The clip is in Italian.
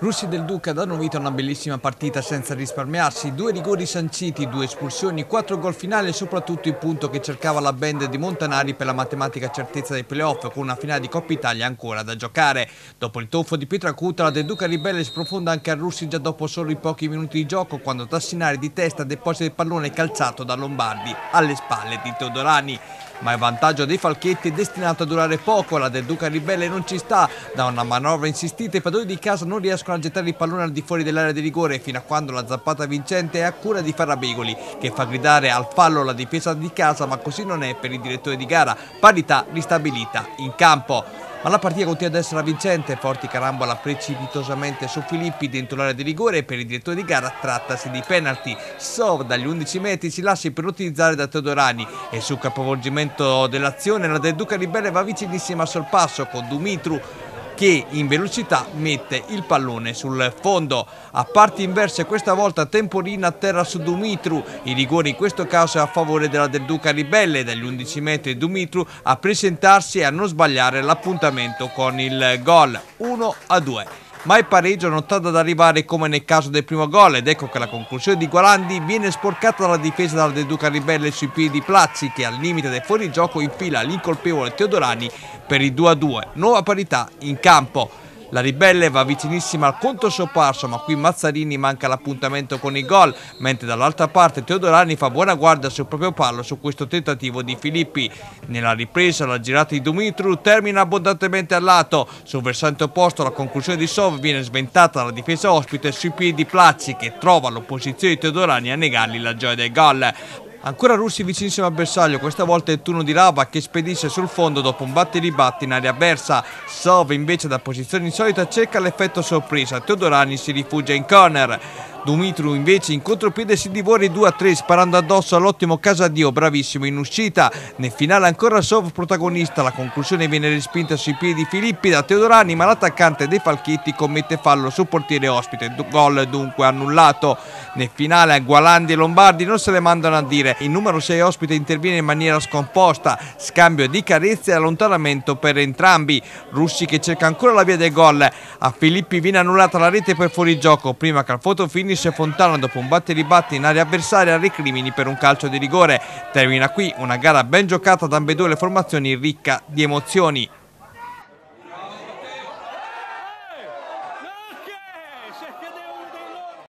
Russi del Duca danno vita a una bellissima partita senza risparmiarsi, due rigori sanciti, due espulsioni, quattro gol finali e soprattutto il punto che cercava la band di Montanari per la matematica certezza dei playoff con una finale di Coppa Italia ancora da giocare. Dopo il toffo di Pietra Cuta, la del Duca ribelle sprofonda anche a Russi già dopo solo i pochi minuti di gioco quando Tassinari di testa deposita il pallone calciato da Lombardi alle spalle di Teodorani ma il vantaggio dei Falchetti è destinato a durare poco, la del Duca Ribelle non ci sta, da una manovra insistita i padroni di casa non riescono a gettare il pallone al di fuori dell'area di rigore fino a quando la zappata vincente è a cura di Farabegoli che fa gridare al fallo la difesa di casa ma così non è per il direttore di gara, parità ristabilita in campo. Ma la partita continua ad essere vincente, Forti carambola precipitosamente su Filippi dentro l'area di rigore. E per il direttore di gara trattasi di penalty. Sov dagli 11 metri si lascia per utilizzare da Teodorani. E sul capovolgimento dell'azione la del Duca Ribelle va vicinissima sul passo con Dumitru che in velocità mette il pallone sul fondo. A parti inverse questa volta Temporina a terra su Dumitru, il rigore in questo caso è a favore della del Duca Ribelle. Dagli 11 metri Dumitru a presentarsi e a non sbagliare l'appuntamento con il gol. 1 a 2 ma il pareggio non tarda ad arrivare come nel caso del primo gol ed ecco che la conclusione di Guarandi viene sporcata dalla difesa della De Duca Ribelle sui piedi di Plazzi che al limite del fuorigioco infila l'incolpevole Teodorani per il 2-2, nuova parità in campo. La ribelle va vicinissima al conto sopparso, ma qui Mazzarini manca l'appuntamento con il gol, mentre dall'altra parte Teodorani fa buona guardia sul proprio pallo su questo tentativo di Filippi. Nella ripresa la girata di Dumitru termina abbondantemente al lato, sul versante opposto la conclusione di Sov viene sventata dalla difesa ospite sui piedi di Plazzi che trova l'opposizione di Teodorani a negargli la gioia del gol. Ancora Russi vicinissimo al bersaglio, questa volta è il turno di Rava che spedisce sul fondo dopo un batti ribatti in area avversa. Sov invece da posizione insolita cerca l'effetto sorpresa, Teodorani si rifugia in corner. Dumitru invece in contropiede si divora i 2-3 sparando addosso all'ottimo Casadio, bravissimo in uscita. Nel finale ancora Sov protagonista, la conclusione viene respinta sui piedi di Filippi da Teodorani ma l'attaccante dei Falchetti commette fallo sul portiere ospite, gol dunque annullato. Nel finale Gualandi e Lombardi non se le mandano a dire, il numero 6 ospite interviene in maniera scomposta, scambio di carezze e allontanamento per entrambi. Russi che cerca ancora la via del gol, a Filippi viene annullata la rete per fuorigioco prima che al foto finish finisce Fontana dopo un batte ribatti in area avversaria a Ricrimini per un calcio di rigore. Termina qui una gara ben giocata da ambedue le formazioni ricca di emozioni.